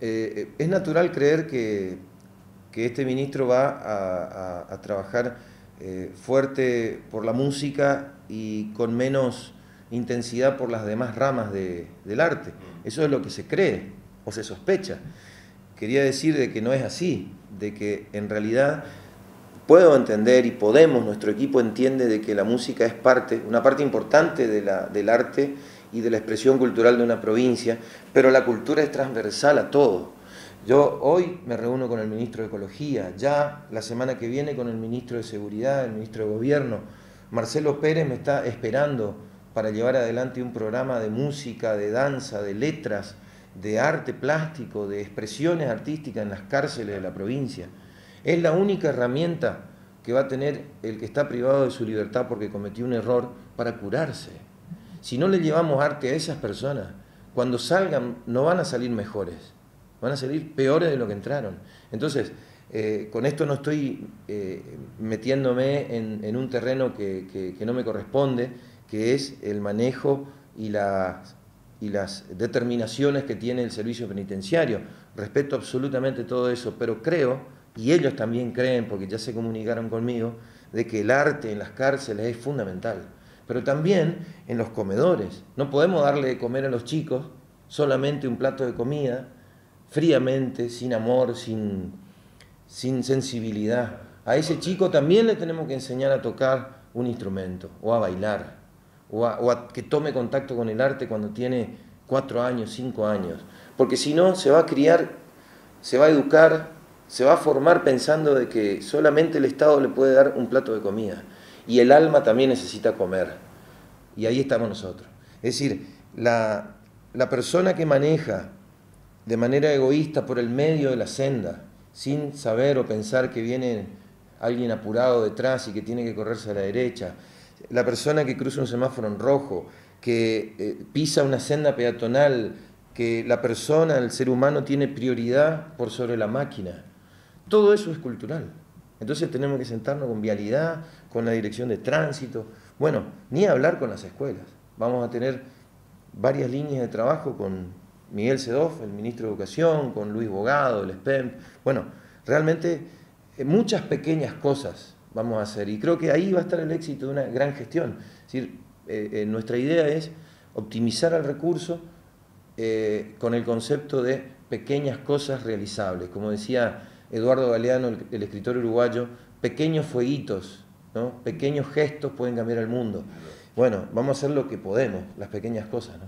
eh, es natural creer que, este ministro va a, trabajar eh, fuerte por la música y con menos intensidad por las demás ramas del arte. Eso es lo que se cree o se sospecha. Quería decir de que no es así, de que en realidad puedo entender y podemos, nuestro equipo entiende de que la música es parte, una parte importante de la, del arte y de la expresión cultural de una provincia, pero la cultura es transversal a todo. Yo hoy me reúno con el ministro de Ecología, ya la semana que viene con el ministro de Seguridad, el ministro de Gobierno. Marcelo Pérez me está esperando para llevar adelante un programa de música, de danza, de letras, de arte plástico, de expresiones artísticas en las cárceles de la provincia. Es la única herramienta que va a tener el que está privado de su libertad porque cometió un error para curarse. Si no le llevamos arte a esas personas, cuando salgan no van a salir mejores, van a salir peores de lo que entraron. Entonces, eh, con esto no estoy eh, metiéndome en, un terreno que, no me corresponde, que es el manejo y las, y las determinaciones que tiene el servicio penitenciario. Respeto absolutamente todo eso, pero creo, y ellos también creen, porque ya se comunicaron conmigo, de que el arte en las cárceles es fundamental pero también en los comedores. No podemos darle de comer a los chicos solamente un plato de comida, fríamente, sin amor, sin, sin sensibilidad. A ese chico también le tenemos que enseñar a tocar un instrumento, o a bailar, o a, que tome contacto con el arte cuando tiene cuatro años, cinco años. Porque si no, se va a criar, se va a educar, se va a formar pensando de que solamente el Estado le puede dar un plato de comida y el alma también necesita comer. Y ahí estamos nosotros. Es decir, la, persona que maneja de manera egoísta por el medio de la senda, sin saber o pensar que viene alguien apurado detrás y que tiene que correrse a la derecha, la persona que cruza un semáforo en rojo, que eh, pisa una senda peatonal, que la persona, el ser humano, tiene prioridad por sobre la máquina. Todo eso es cultural. Entonces tenemos que sentarnos con vialidad, con la dirección de tránsito, bueno, ni hablar con las escuelas. Vamos a tener varias líneas de trabajo con Miguel Sedov, el ministro de Educación, con Luis Bogado, el SPEM. Bueno, realmente eh, muchas pequeñas cosas vamos a hacer y creo que ahí va a estar el éxito de una gran gestión. Es decir, eh, eh, nuestra idea es optimizar el recurso con el concepto de pequeñas cosas realizables. Como decía Eduardo Galeano, el, escritor uruguayo, pequeños fueguitos, ¿no? pequeños gestos pueden cambiar el mundo. Bueno, vamos a hacer lo que podemos, las pequeñas cosas. ¿no?